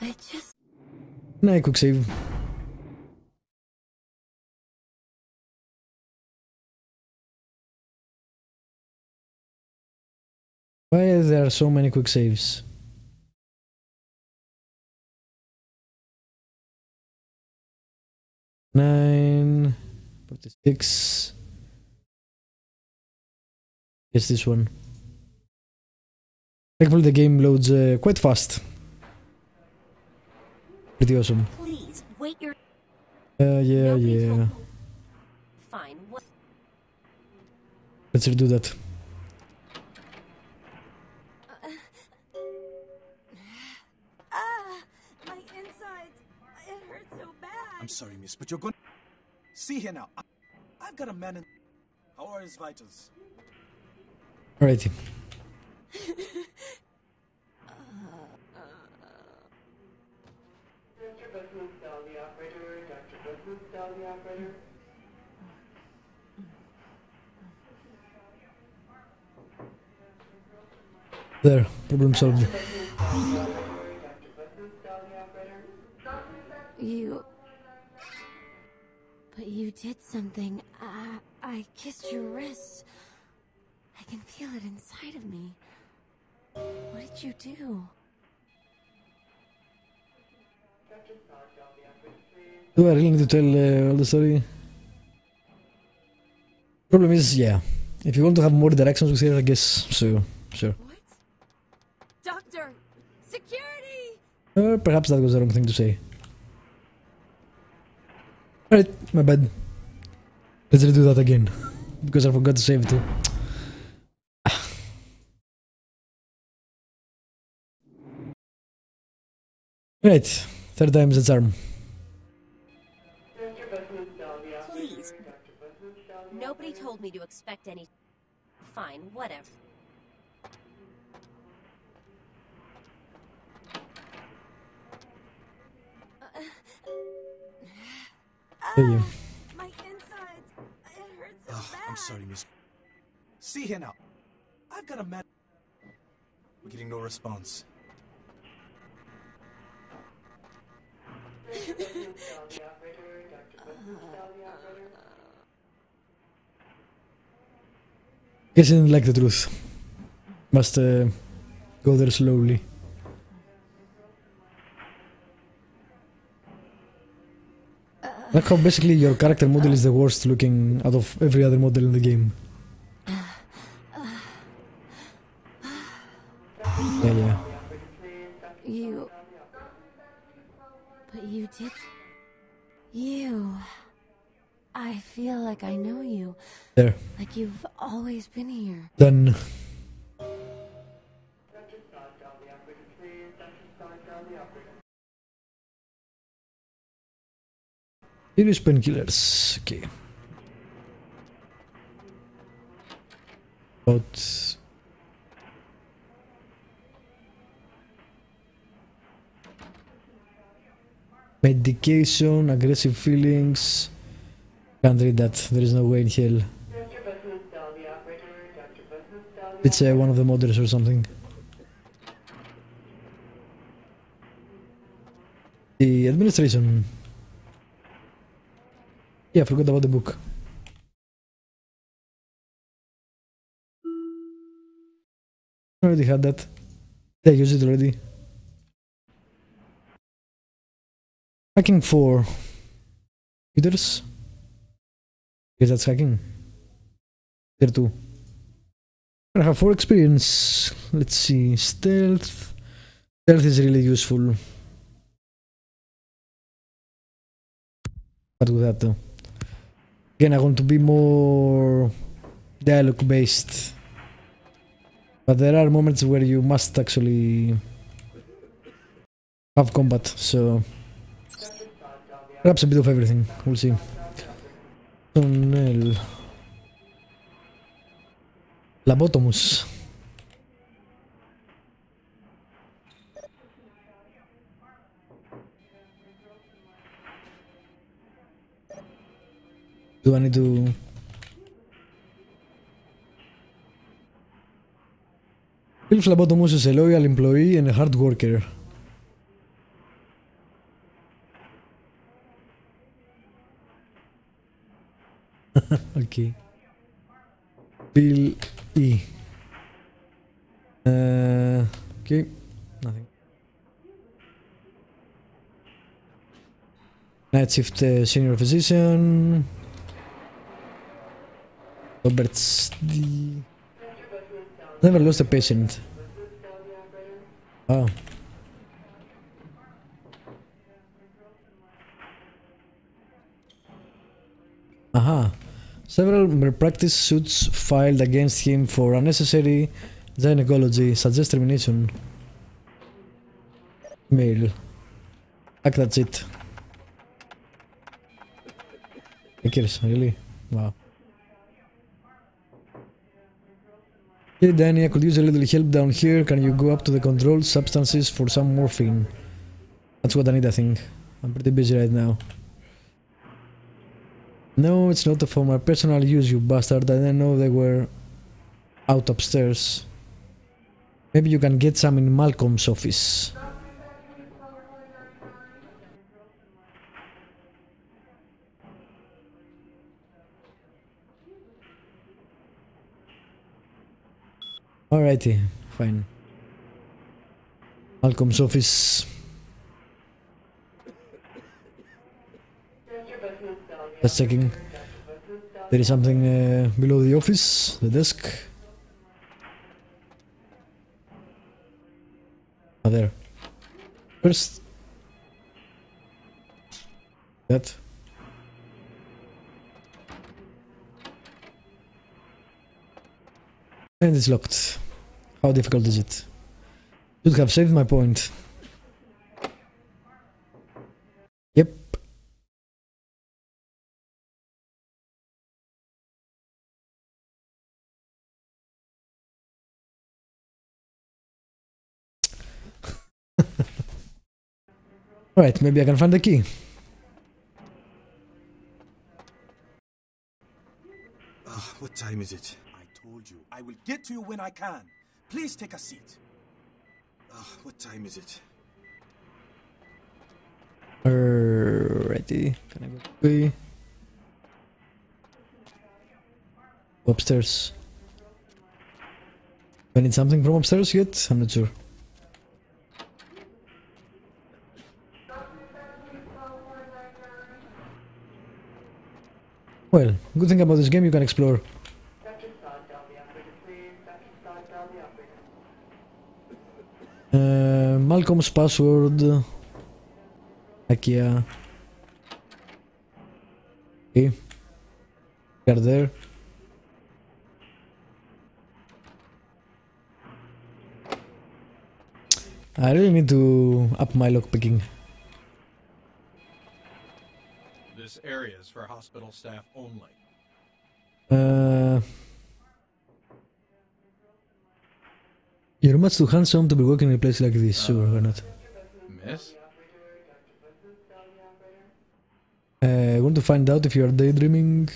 I just... Nee, quick save. Why is there so many quick saves? Nine, forty-six. It's this one. Thankfully, the game loads uh, quite fast. Pretty awesome. Please wait your. Uh, yeah, Nobody yeah. told- Fine. What? Let's redo that. Ah, my insides. It hurts so bad. I'm sorry, miss, but you're going. See here now. I- I've got a man in. How are his vitals? Alrighty. Mr. Buckman, Sal the operator. Dr. Buckman, Sal the operator. There, problem solved. Dr. Buckman, Sal the operator. You. But you did something. I, I kissed your wrist. I can feel it inside of me. What did you do? Do I really need to tell uh, all the story? Problem is, yeah. If you want to have more directions with here, I guess so. Sure. What? Doctor! Security! Or perhaps that was the wrong thing to say. Alright, my bad. Let's redo that again. Because I forgot to save it too. Right, third time's the charm. Told me to expect any. Fine, whatever. Uh, there you. My insides. It hurts so Oh, I'm sorry, miss. See here now. I've got a man. We're getting no response. Sal the operator. Dr. Buckman, Sal the operator. Guess I didn't like the truth. Must uh, go there slowly. Like how basically your character model is the worst looking out of every other model in the game. Like you've always been here. Then. Operator. Serious painkillers. Okay. About medication, aggressive feelings. Can't read that. There is no way in hell. It's uh, one of the models or something. The administration. Yeah, I forgot about the book. I already had that. I used it already. Hacking for computers. Guess that's hacking. There too. I have four experience. Let's see. Stealth. Stealth is really useful. But with that though. Again, I want to be more dialogue based. But there are moments where you must actually have combat, so perhaps a bit of everything. We'll see. Tunnel. La Botomus. Do I need to... Phil Flabotomus is a loyal employee and a hard worker. okay. Bill E. Uh, okay, nothing. Night shift uh, senior physician. Roberts D. Never lost a patient. Wow. Aha. Several malpractice suits filed against him for unnecessary gynecology suggest termination. Mail. Fuck, that's it. Akers, really? Wow. Hey Danny, I could use a little help down here. Can you go up to the controlled substances for some morphine? That's what I need, I think. I'm pretty busy right now. No, it's not for my personal use, you bastard. I didn't know they were out upstairs. Maybe you can get some in Malcolm's office. Alrighty, fine. Malcolm's office. Just checking. There is something uh, below the office, the desk. Ah, there. First. That. And it's locked. How difficult is it? Should have saved my point. Alright, maybe I can find the key. Ah, what time is it? I told you, I will get to you when I can. Please take a seat. Ah, what time is it? Alrighty. Can I go quickly? Upstairs. Do I need something from upstairs yet? I'm not sure. Well, good thing about this game you can explore. Uh, Malcolm's password. IKEA. Okay. We are there. I really need to up my lockpicking. This area is for hospital staff only. Uh, you're much too handsome to be working in a place like this. Sure, why not? Miss? Uh, I want to find out if you are daydreaming.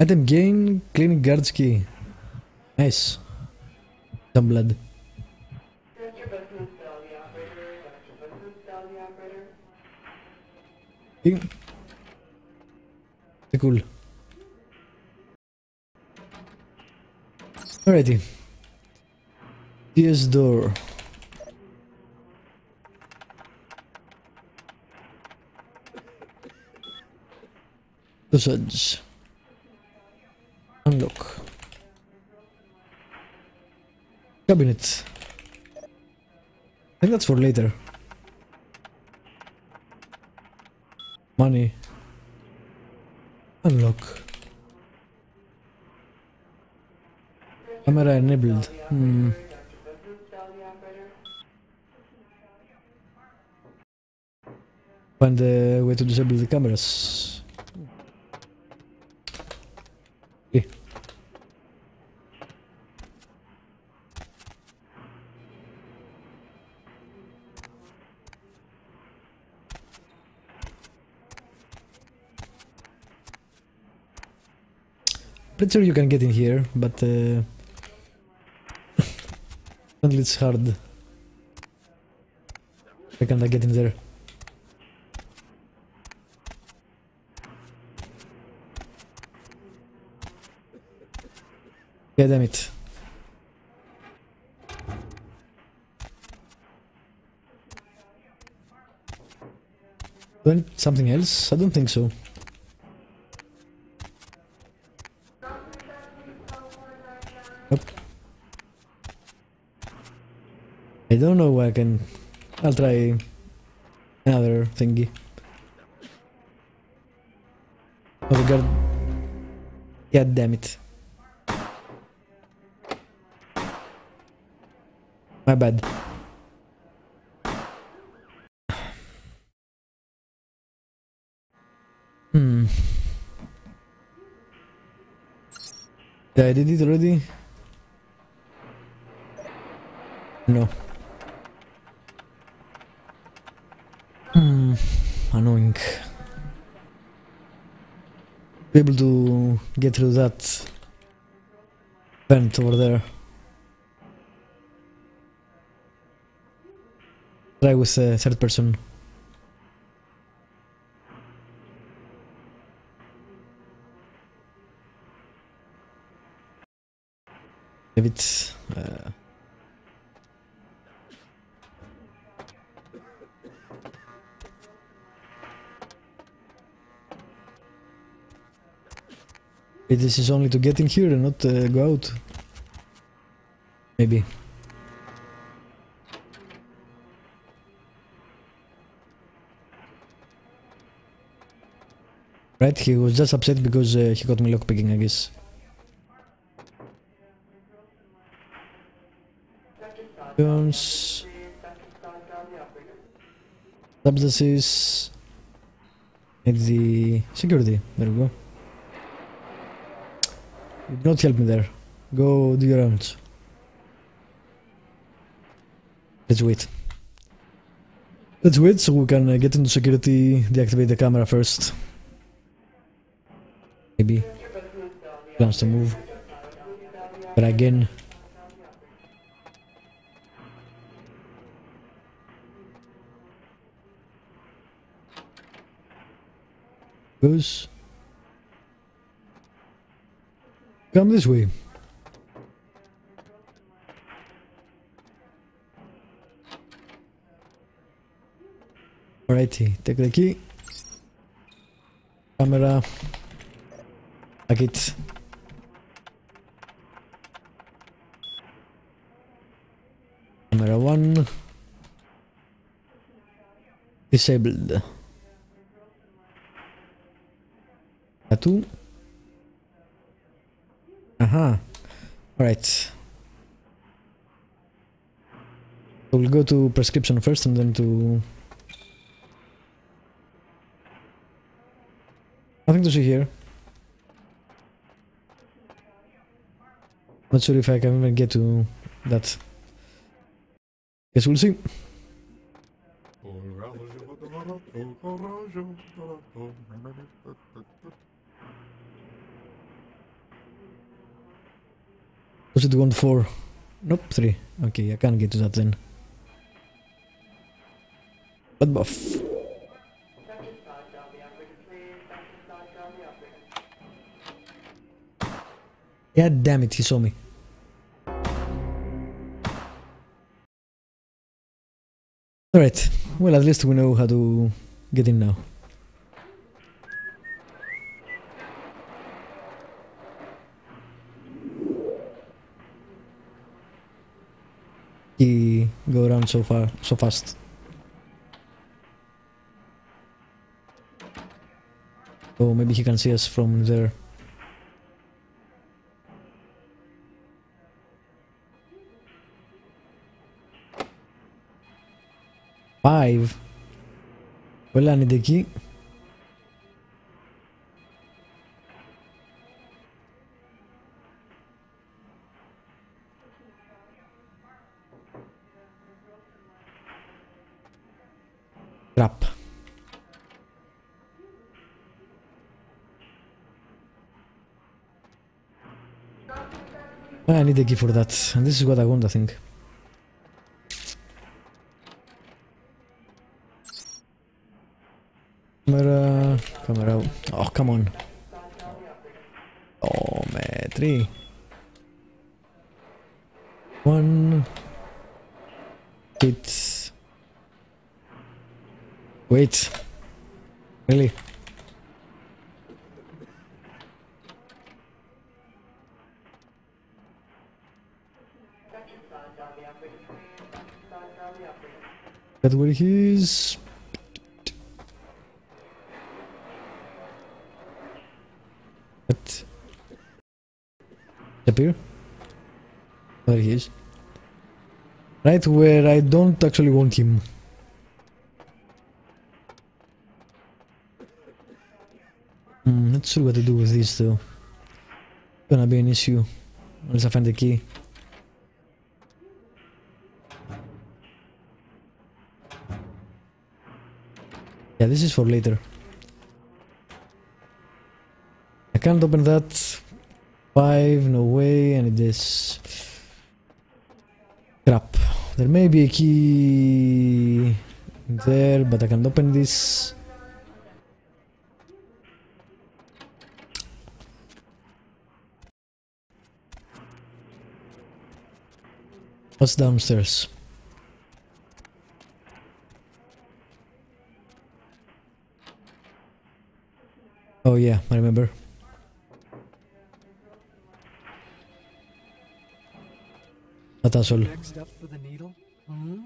Item gain, clinic guard's key. Nice. Some blood. Dr. Basmustel, the operator. Dr. Basmustel, the operator. Okay. Okay, Cool. Alrighty. DS door. Dosage. Unlock. Cabinet. I think that's for later. Money. Unlock. Camera enabled. Hmm. The. Find a way to disable the cameras. Pretty sure you can get in here, but... Uh, it's hard. I can't get in there. Yeah, damn it. Do I need something else? I don't think so. I don't know I can... I'll try another thingy. Oh. God damn it. My bad. Hmm. Yeah, I did it already. No. Be able to get through that vent over there. Try with a third person. If it's uh, this is only to get in here and not uh, go out. Maybe. Right, he was just upset because uh, he got me lockpicking, I guess. Jones. Substances. It's the security. There we go. Not help me there. Go do your rounds. Let's wait. Let's wait so we can uh, get into security, deactivate the camera first. Maybe. Plans to move. But again. Goes. Come this way. Alrighty, take the key. Camera. Like it. Camera one. Disabled. Tattoo. Aha. Alright. We'll go to prescription first and then to... Nothing to see here. Not sure if I can even get to that. Guess we'll see. Was it one four? Nope, three. Okay, I can't get to that then. But buff. Yeah, damn it, he saw me. Alright, well at least we know how to get in now. He go around so far, so fast. Oh, maybe he can see us from there. Five. Well, I need the key. I need a key for that, and this is what I want, I think. Camera, camera. Oh, come on. Oh, metri. One. Wait. Wait. Really? Where he is. What? Appear? There he is. Right where I don't actually want him. Hmm, not sure what to do with this though. Gonna be an issue unless I find the key. Yeah, this is for later. I can't open that. Five, no way, and it is crap. There may be a key there, but I can't open this. What's downstairs? Oh yeah, I remember. That asshole. Next up for the needle? Hmm?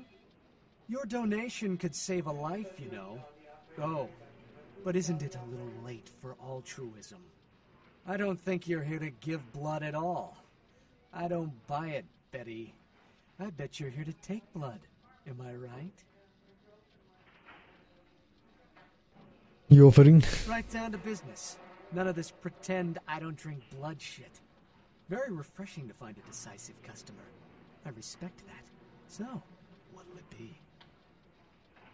Your donation could save a life, you know. Oh, but isn't it a little late for altruism? I don't think you're here to give blood at all. I don't buy it, Betty. I bet you're here to take blood. Am I right? You offering? Right down to business. None of this pretend I don't drink blood shit. Very refreshing to find a decisive customer. I respect that. So, what'll it be?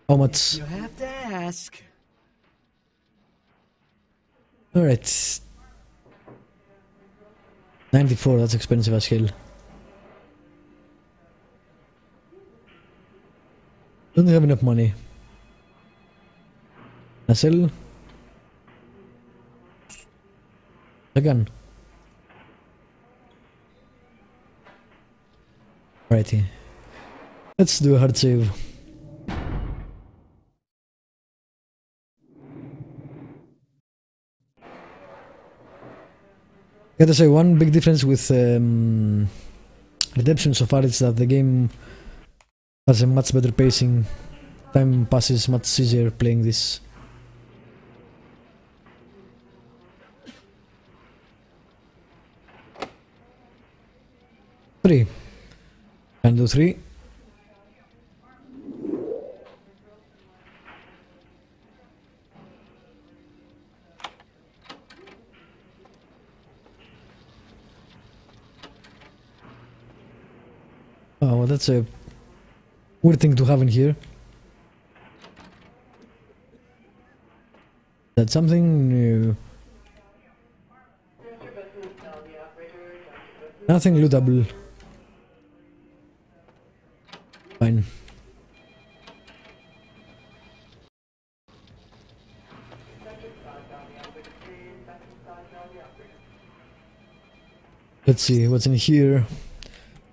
How much? You have to ask. Alright. 94, that's expensive as hell. Don't have enough money. I sell a gun. Righty. Let's do a hard save. Gotta say, one big difference with um, Redemption so far is that the game has a much better pacing. Time passes much easier playing this. Three. Can do three. Oh, well, that's a weird thing to have in here. That's something new. Nothing lootable. Let's see what's in here.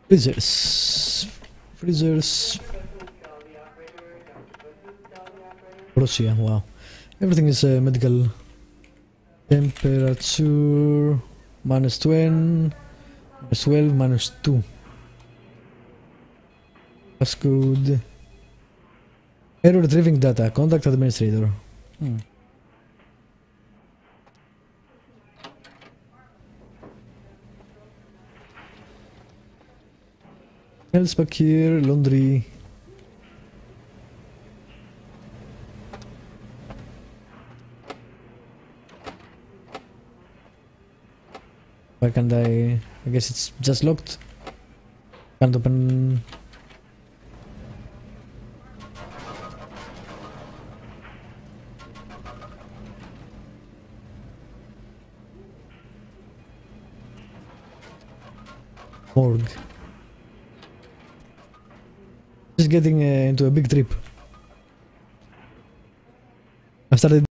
Freezers. Freezers. Russia, wow. Everything is uh, medical. Temperature minus 20, minus 12, minus 2. Passcode. Error retrieving data. Contact administrator. Hmm. Else back here, laundry. Why can't I? I guess it's just locked. Can't open. Into a big trip. I started